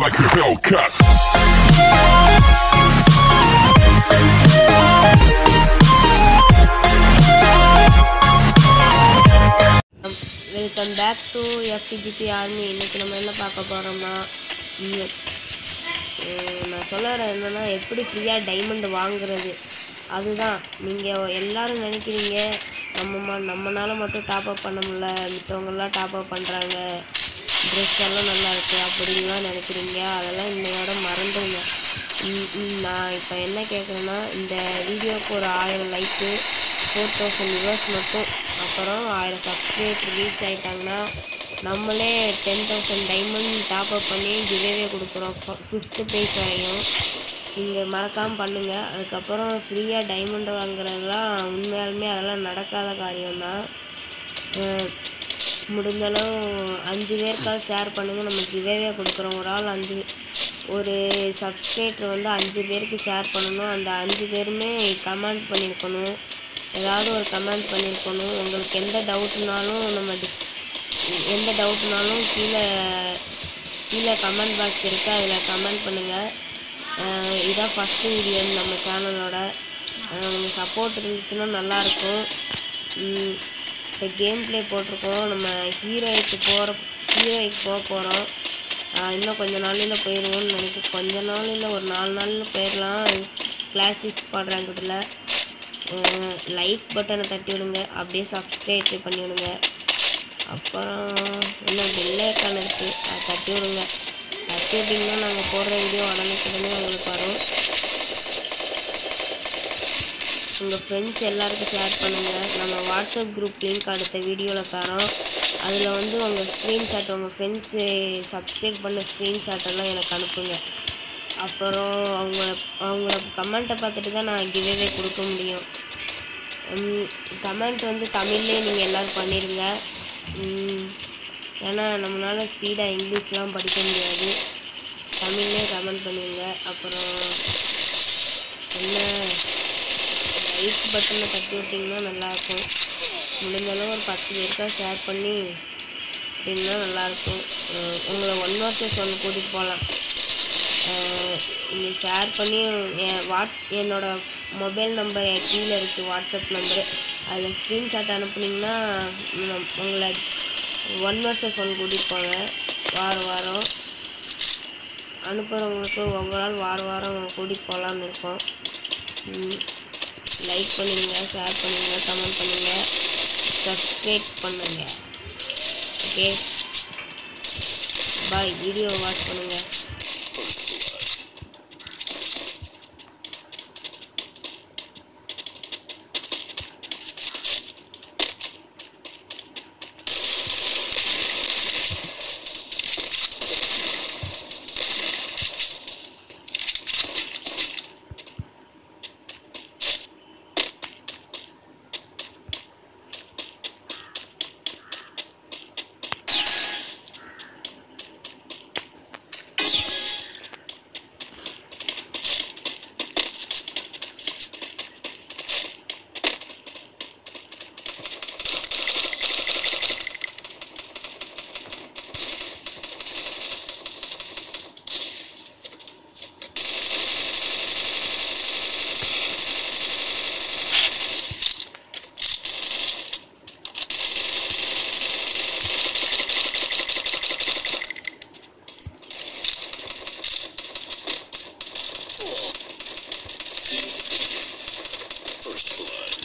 like a Hellcat. Welcome back to FTGB army இன்னைக்கு நம்ம என்ன பார்க்க போகிறோம்னா நான் சொல்ல வரேன் என்னன்னா எப்படி ஃப்ரீயாக டைமண்ட் வாங்குறது? அதுதான். நீங்கள் எல்லாரும் நினைக்கிறீங்க நம்ம ம- நம்மனால மட்டும் டாப் அப் பண்ண முடியல மித்தவங்கெல்லாம் டாப் அப் பண்ணுறாங்க ட்ரெஸ் எல்லாம் நல்லா இருக்கு அப்படின்லாம் நினைக்கிறீங்க? அதெல்லாம் இன்னையோட மறந்துடுங்க நான் இப்போ என்ன கேட்குறேன்னா இந்த வீடியோவுக்கு ஒரு ஆயிரம் லைக்கு ஃபோர் தௌசண்ட் வியூவர்ஸ் மட்டும் அப்புறம் ஆயிரம் சப்ஸ்கிரைப் ரீச் ஆகிட்டாங்கன்னா நம்மளே ten thousand diamond top up பண்ணி கிவேவே கொடுக்குறோம். ஃபிஃப்த்து ப்ரைஸ் வரையும். நீங்கள் மறக்காமல் பண்ணுங்கள் அதுக்கப்புறம் ஃப்ரீயாக டைமண்ட் வாங்குறதெல்லாம் உண்மையாலுமே அதெல்லாம் நடக்காத காரியம்தான். அஹ் முடிஞ்சளவு அஞ்சு பேருக்காவது ஷேர் பண்ணுங்கள் நம்ம கிவேவே கொடுக்குறோம். ஒரு ஆள் அஞ்சு ஒரு சப்ஸ்கிரைபர் வந்து அஞ்சு பேருக்கு ஷேர் பண்ணணும். அந்த அஞ்சு பேருமே கமெண்ட் பண்ணியிருக்கணும் ஏதாவது ஒரு கமெண்ட் பண்ணியிருக்கணும் உங்களுக்கு எந்த டவுட்னாலும் நம்ம எந்த டவுட்னாலும் கீழே கீழே கமெண்ட் பாக்ஸ் இருக்குது அதில் கமெண்ட் பண்ணுங்கள் இதான் ஃபஸ்ட்டு வீடியோ நம்ம சேனலோட உங்கள் சப்போர்ட் இருந்துச்சுன்னா நல்லாயிருக்கும் இப்போ கேம் ப்ளே போட்டிருக்கோம். நம்ம ஹீரோய்க்கு போகிற ஹீரோய்க்கு போக போகிறோம் இன்னும் கொஞ்ச நாளில் போயிடுவோம்னு நினைக்க கொஞ்ச நாளில் ஒரு நாலு நாளில் போயிடலாம். கிளாசிக் ஸ்குவாட் லைக் பட்டனை தட்டி விடுங்க அப்படியே சப்ஸ்கிரைப் பண்ணி விடுங்க அப்புறம் இன்னும் வெள்ளைக்கான இருக்குது அதை தட்டி விடுங்க தட்டி விட்டிங்கன்னா நாங்கள் போடுற வீடியோ உடனுக்குடனே உங்களுக்கு வரும். உங்கள் ஃப்ரெண்ட்ஸ் எல்லாருக்கும் ஷேர் பண்ணுங்கள் நம்ம வாட்ஸ்அப் குரூப் லிங்க் அடுத்த வீடியோவில் தரோம். அதில் வந்து உங்கள் ஸ்க்ரீன்ஷாட் உங்கள் ஃப்ரெண்ட்ஸு சப்ஸ்கிரைப் பண்ண ஸ்க்ரீன்ஷாட்டெல்லாம் எனக்கு அனுப்புங்க. அப்புறம் அவங்க அவங்கள கமெண்ட்டை பார்த்துட்டு தான் நான் கிவேவே கொடுக்க முடியும். கமெண்ட் வந்து தமிழ்லேயே நீங்கள் எல்லோரும் பண்ணிடுங்க ஏன்னா நம்மளால் ஸ்பீடாக இங்கிலீஷ்லாம் படிக்க முடியாது. தமிழ்லேயே கமெண்ட் பண்ணிடுங்க அப்புறம் என்ன லைக் பட்டனை தட்டி விட்டிங்கன்னா நல்லாயிருக்கும். முடிஞ்சளவு ஒரு பத்து பேருக்காக ஷேர் பண்ணி அப்படின்னா நல்லாயிருக்கும். உங்களை ஒன் வார்த்தை சொல்ல கூட்டிகிட்டு போகலாம். நீங்கள் ஷேர் பண்ணி என் வாட் என்னோடய மொபைல் நம்பர் என் கீழே இருக்குது வாட்ஸ்அப் நம்பரு அதில் ஸ்க்ரீன்ஷாட் அனுப்புனீங்கன்னா உங்களை ஒன் வருஷம் சொல்ல கூட்டிகிட்டு போங்க வாரம் வாரம். அனுப்புகிறவங்களுக்கு ஒவ்வொரு நாள் வாரம் வாரம் கூட்டிகிட்டு போகலான்னு இருக்கோம். லைக் பண்ணுங்க ஷேர் பண்ணுங்க கமெண்ட் பண்ணுங்க சப்ஸ்கிரைப் பண்ணுங்க. ஓகே பாய் வீடியோ வாட்ச் பண்ணுங்க. first blood.